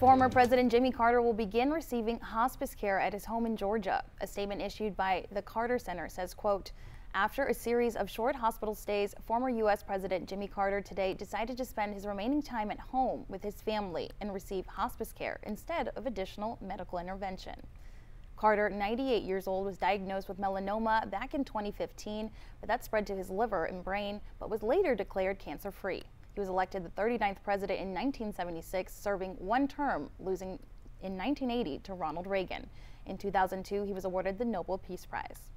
Former President Jimmy Carter will begin receiving hospice care at his home in Georgia. A statement issued by the Carter Center says, quote, after a series of short hospital stays, former U.S. President Jimmy Carter today decided to spend his remaining time at home with his family and receive hospice care instead of additional medical intervention. Carter, 98 years old, was diagnosed with melanoma back in 2015, but that spread to his liver and brain, but was later declared cancer-free. He was elected the 39th president in 1976, serving one term, losing in 1980 to Ronald Reagan. In 2002, he was awarded the Nobel Peace Prize.